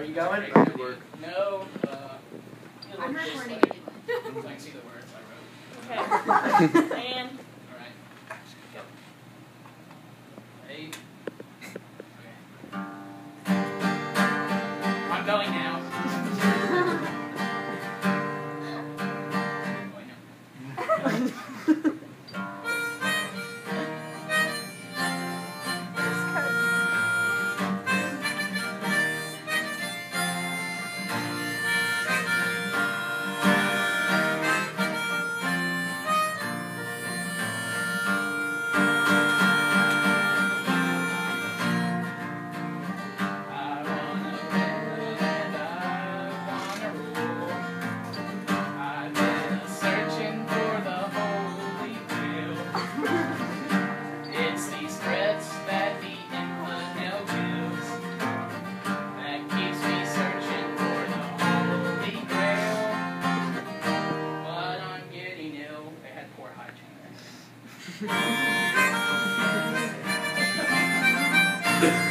Are you going? That could work. No, uh, I'm recording like- So I can see the words I wrote. Okay. and Alright. Go. Eight. Okay. I'm going now. Yeah.